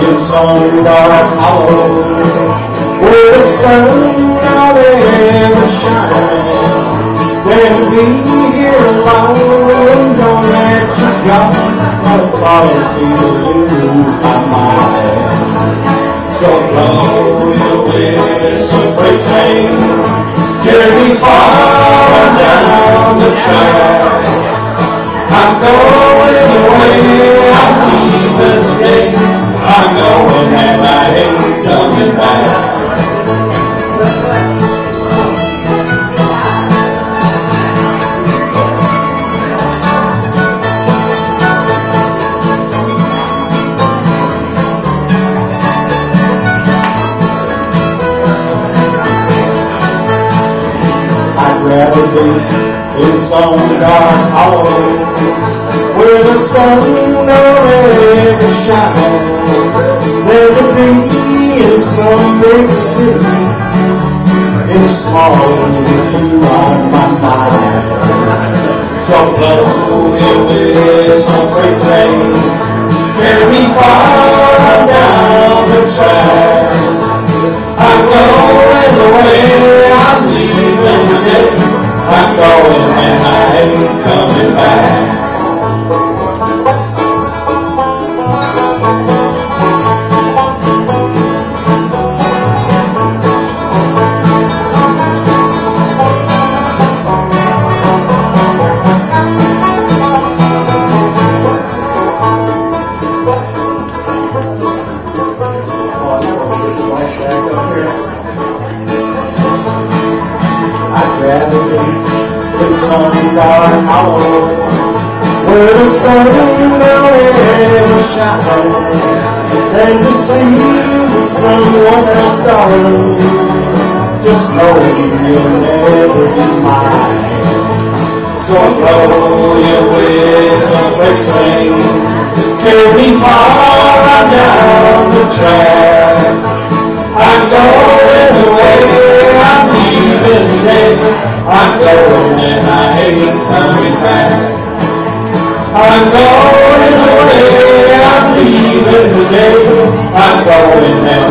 in some dark hollow where the sun not ever shine. Then be here alone, don't let you go. Follows me to lose my mind. So blow your whistle, freight train, carry me far down the track. Rather be in some dark hollow where the shine than to be in some big city small with you on my mind. So blow your whistle, freight train, carry me far down the track. I'm in some dark hollow where the sun don't ever shine than to see someone else, darling. Just know you'll never be mine. So blow your whistle, freight train, carry me far down. I'm going away, I'm leaving today. I'm going now.